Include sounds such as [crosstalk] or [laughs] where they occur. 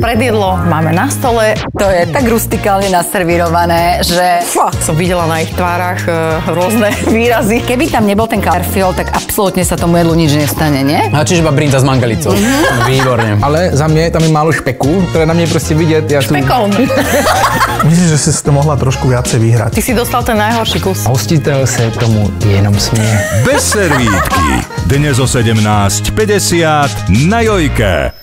Predjedlo máme na stole. To je tak rustikálne naservirované, že... Fua, som videla na ich tvárach e, rôzne [laughs] výrazy. Keby tam nebol ten karfiol, tak absolútne sa tomu jedlu nič nestane, nie? A čiže iba brinza s mangalicou. Mm-hmm. Výborne. Ale za mňa tam je málo špeku, ktoré na mne proste vidieť. Ja tu... Špekom. [laughs] Myslím, že si to mohla trošku viacej vyhrať. Ty si dostal ten najhorší kus. Hostiteľ sa tomu jenom smie. Bez servítky. Dnes o 17.50 na Jojke.